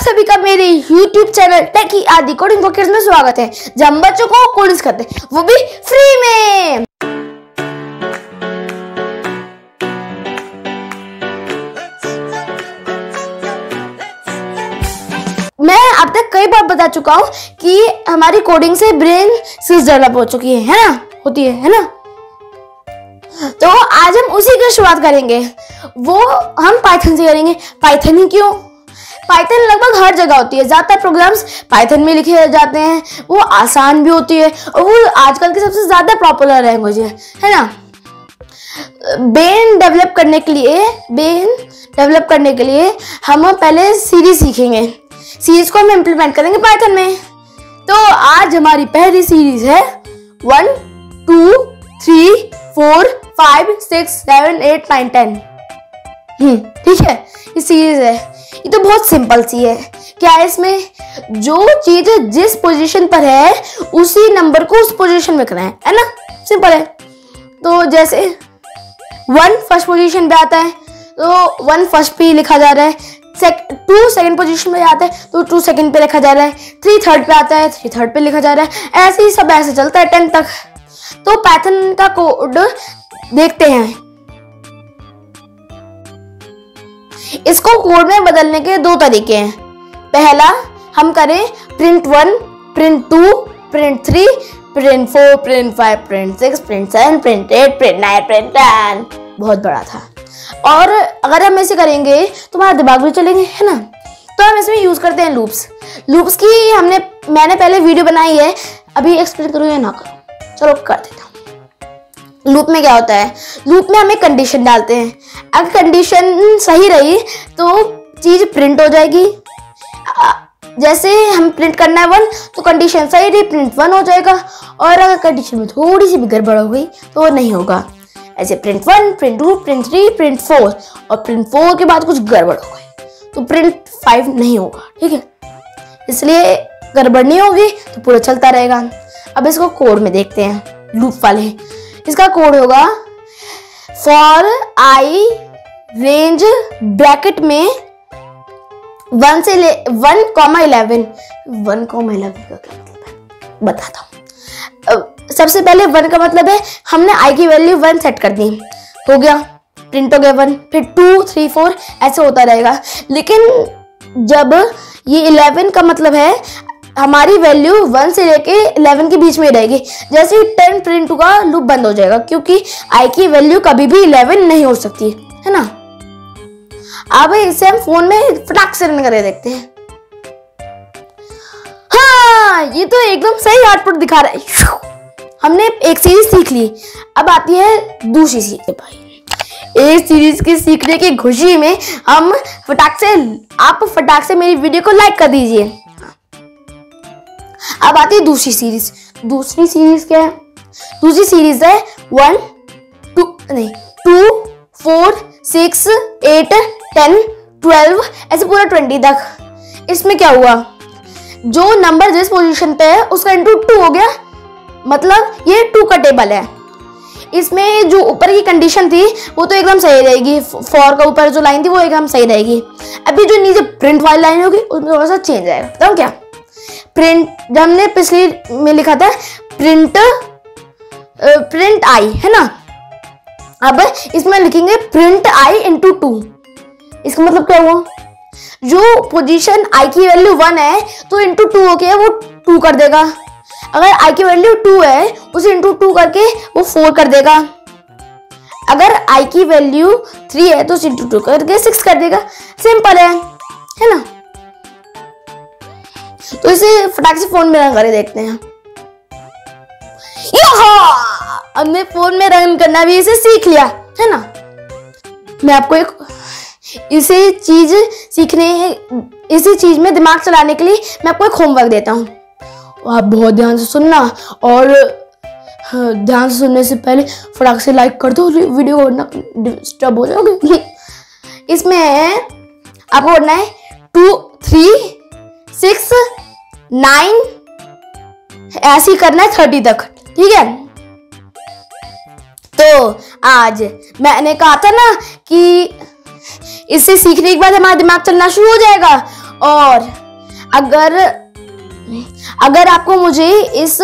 आप सभी का मेरे YouTube channel techie Aadi coding walkers में स्वागत है जब हम बच्चों को कोडिंग करते हैं। वो भी फ्री में। मैं अब तक कई बार बता चुका हूँ कि हमारी कोडिंग से ब्रेन स्किल्स डेवलप हो चुकी है है ना? होती है है ना? तो आज हम उसी की शुरुआत करेंगे। वो हम पाइथन से करेंगे। पाइथन ही क्यों? पाइथन लगभग हर जगह होती है। ज़्यादातर प्रोग्राम्स पाइथन में लिखे जाते हैं। वो आसान भी होती है और वो आजकल की सबसे ज़्यादा पॉपुलर लैंग्वेज है। है ना? बेन डेवलप करने के लिए बेन डेवलप करने के लिए हम पहले सीरीज़ सीखेंगे। सीरीज़ को हम इम्प्लीमेंट करेंगे पाइथन में। तो आज हमारी पहली सीरीज़ है। One two three four five six seven eight nine ten ठीक है? ये सीरीज़ है। ये तो बहुत सिंपल सी है। क्या है इसमें जो चीज़ जिस पोजीशन पर है, उसी नंबर को उस पोजीशन में कराएँ है है ना? सिंपल है। तो जैसे वन फ़र्स्ट पोजीशन पे आता है तो वन फ़र्स्ट पे लिखा जा रहा है। टू सेकंड पोजीशन पे आता है तो टू सेकंड पे लिखा जा रहा है। थ्री थर्ड पे आता है थ्री थर्ड पे लिखा जा रहा है। ऐसे ही सब ऐसे चलता है टेन तक। तो पैथन का कोड देखते हैं। इसको कोड में बदलने के दो तरीके हैं। पहला, हम करें print one print two print three print four print five print six print seven print eight print nine print ten बहुत बड़ा था। और अगर हम ऐसे करेंगे तो हमारा दिमाग भी चलेंगे, है ना? तो हम इसमें यूज़ करते हैं लूप्स लूप्स की हमने, मैंने पहले वीडियो बनाई है। अभी एक्सप्लेन करूँ या ना करूँ? चलो कर देता लूप में क्या होता है? लूप में हमें कंडीशन डालते हैं। अगर कंडीशन सही रही तो चीज़ प्रिंट हो जाएगी। जैसे हम प्रिंट करना है वन तो कंडीशन सही रही प्रिंट वन हो जाएगा। और अगर कंडीशन में थोड़ी सी भी गड़बड़ हो गई तो वो नहीं होगा। ऐसे print one print two print three print four और प्रिंट फोर के बाद कुछ गड़बड़ हो गई तो प्रिंट फाइव नहीं होगा, ठीक है? इसलिए गड़बड़ नहीं होगी तो पूरा चलता रहेगा। अब इसको कोड में देखते हैं, लूप वाले। इसका कोड होगा? फॉर आई रेंज ब्रैकेट में वन से ले one comma eleven one comma eleven का क्या मतलब है? बताता हूँ। सबसे पहले वन का मतलब है, हमने आई की वैल्यू वन सेट कर दी। हो गया। प्रिंट हो गया वन फिर टू थ्री फोर ऐसे होता रहेगा। लेकिन जब ये इलेवन का मतलब है हमारी वैल्यू वन से लेके इलेवन के बीच में रहेगी। जैसे ही टेन प्रिंट होगा लूप बंद हो जाएगा, क्योंकि आई की वैल्यू कभी भी इलेवन नहीं हो सकती, है ना? अब इसे हम फ़ोन में फटाक से रन करके देखते हैं। हाँ ये तो एकदम सही आउटपुट दिखा रहा है। हमने एक सीरीज़ सीख ली। अब आती है दूसरी सीरीज़ भाई एक सीरीज़ की सीखने की खुशी में हम फटाक से, आप फटाक से मेरी वीडियो को लाइक कर दीजिए। अब आती है दूसरी सीरीज़ दूसरी सीरीज़ क्या है? दूसरी सीरीज़ है वन टू नहीं two four six eight ten twelve ऐसे पूरा ट्वेंटी तक। इसमें क्या हुआ? जो नंबर जिस पोजीशन पे है, उसका इंटू टू हो गया। मतलब ये टू का टेबल है। इसमें जो ऊपर की कंडीशन थी, वो तो एकदम सही रहेगी। फॉर का ऊपर जो लाइन थी, वो एकदम सही रहेगी। अभी जो नीचे प्रिंट वाली लाइन होगी, उसमें थोड़ा सा चेंज आएगा। बताऊँ क्या? प्रिंट हमने पिछली में लिखा था, प्रिंट प्रिंट आई, है ना? अब इसमें लिखेंगे प्रिंट आई इंटू टू इसका मतलब क्या हुआ? जो पोजीशन आई की वैल्यू वन है तो इंटू टू हो गया वो टू कर देगा। अगर आई की वैल्यू टू है, उसे इंटू टू करके वो फोर कर देगा। अगर आई की वैल्यू थ्री है तो उसे इंटू टू करके सिक्स कर देगा। सिंपल है है ना? तो इसे फटाक से फ़ोन में रन करके देखते हैं। हमने फ़ोन में रन करना भी इसे सीख लिया है ना? मैं आपको एक इसे चीज़ सीखने इसी चीज़ में दिमाग चलाने के लिए मैं आपको एक होमवर्क देता हूँ। आप बहुत ध्यान से सुनना और हाँ, ध्यान से सुनने से पहले फटाक से लाइक कर दो वीडियो को डिस्टर्ब हो जाओगे। इसमें आपको करना है टू थ्री सिक्स नाइन ऐसे करना है थर्टी तक, ठीक है? तो आज मैंने कहा था ना कि इससे सीखने के बाद हमारा दिमाग चलना शुरू हो जाएगा। और अगर अगर आपको मुझे इस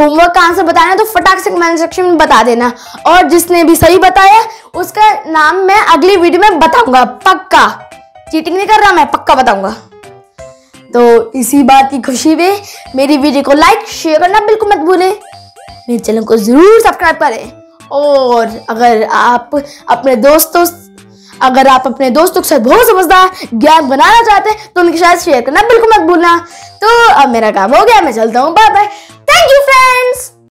होमवर्क का आंसर बताना है तो फटाक से कमेंट सेक्शन में बता देना। और जिसने भी सही बताया, उसका नाम मैं अगली वीडियो में बताऊँगा, पक्का। चीटिंग नहीं कर रहा मैं, पक्का बताऊँगा। तो इसी बात की खुशी में मेरी वीडियो को लाइक शेयर करना बिल्कुल मत भूलें। मेरे चैनल को ज़रूर सब्सक्राइब करें। और अगर आप अपने दोस्तों अगर आप अपने दोस्तों के साथ बहुत समझदार ज्ञान बनाना चाहते हैं तो उनके साथ शेयर करना बिल्कुल मत भूलना। तो अब मेरा काम हो गया, मैं चलता हूँ bye bye thank you friends